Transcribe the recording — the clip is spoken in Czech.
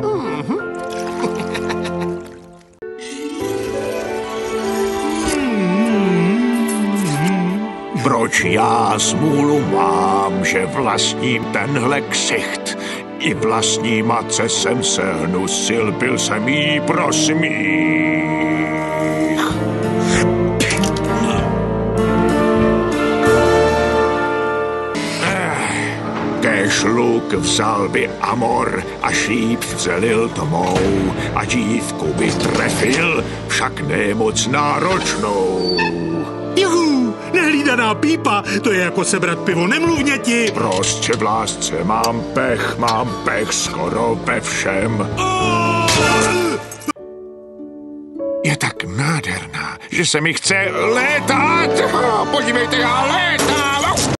Mm-hmm. Proč já smůlu mám, že vlastním tenhle ksicht? I vlastní matce jsem se hnusil, byl jsem jí prosmích. Kež luk vzal by Amor a šíp vcelil tmou a dívku by trefil, však nemoc náročnou. Juhu, nehlídaná pípa, to je jako sebrat pivo, nemluvně ti. Prostě v lásce mám pech, mám pech skoro ve všem. Je tak nádherná, že se mi chce létat. Podívejte, já